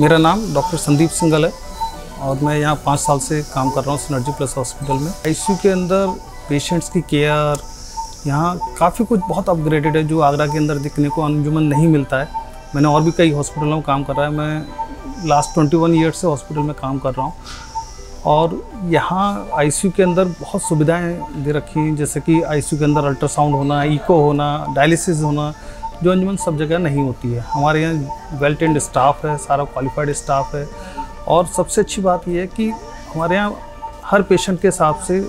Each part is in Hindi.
मेरा नाम डॉक्टर संदीप सिंगल है और मैं यहाँ पाँच साल से काम कर रहा हूँ सिनर्जी प्लस हॉस्पिटल में। आईसीयू के अंदर पेशेंट्स की केयर यहाँ काफ़ी कुछ बहुत अपग्रेडेड है जो आगरा के अंदर दिखने को अंजुमन नहीं मिलता है। मैंने और भी कई हॉस्पिटलों में काम कर रहा है। मैं लास्ट ट्वेंटी वन ईयर से हॉस्पिटल में काम कर रहा हूँ। और यहाँ आईसीयू के अंदर बहुत सुविधाएँ दे रखी हैं, जैसे कि आईसीयू के अंदर अल्ट्रासाउंड होना इको होना डायलिसिस होना जो अंजुमन सब जगह नहीं होती है। हमारे यहाँ वेल ट्रेंड स्टाफ है, सारा क्वालिफाइड स्टाफ है। और सबसे अच्छी बात यह है कि हमारे यहाँ हर पेशेंट के हिसाब से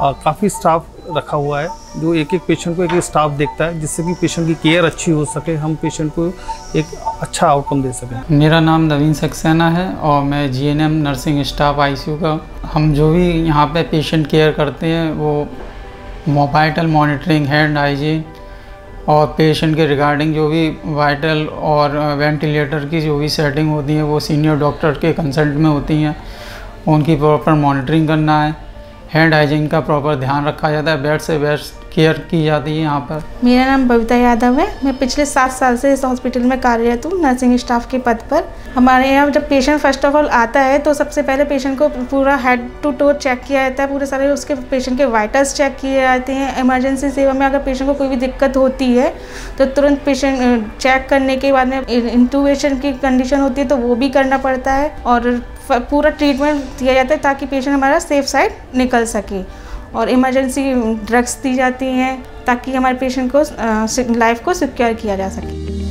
काफ़ी स्टाफ रखा हुआ है। जो एक एक पेशेंट को एक एक स्टाफ देखता है, जिससे कि पेशेंट की केयर अच्छी हो सके, हम पेशेंट को एक अच्छा आउटकम दे सकें। मेरा नाम नवीन सक्सेना है और मैं जीएनएम नर्सिंग स्टाफ आईसीयू का। हम जो भी यहाँ पे पेशेंट केयर करते हैं, वो मोबाइटल मॉनिटरिंग हैंड हाइजीन और पेशेंट के रिगार्डिंग जो भी वाइटल और वेंटिलेटर की जो भी सेटिंग होती है, वो सीनियर डॉक्टर के कंसल्ट में होती हैं। उनकी प्रॉपर मॉनिटरिंग करना है। हैंड हाइजीन का प्रॉपर ध्यान रखा जाता है। बेड से बेस्ट केयर की जाती है यहाँ पर? मेरा नाम बबीता यादव है। मैं पिछले सात साल से इस हॉस्पिटल में कार्यरत हूँ नर्सिंग स्टाफ के पद पर। हमारे यहाँ जब पेशेंट फ़र्स्ट ऑफ़ ऑल आता है तो सबसे पहले पेशेंट को पूरा हेड टू टो चेक किया जाता है। पूरे सारे उसके पेशेंट के वाइटल्स चेक किए जाते हैं। इमरजेंसी सेवा में अगर पेशेंट को कोई भी दिक्कत होती है तो तुरंत पेशेंट चेक करने के बाद में इंटूवेशन की कंडीशन होती है तो वो भी करना पड़ता है। और पूरा ट्रीटमेंट दिया जाता है ताकि पेशेंट हमारा सेफ़ साइड निकल सके। और इमरजेंसी ड्रग्स दी जाती हैं ताकि हमारे पेशेंट को लाइफ को सिक्योर किया जा सके।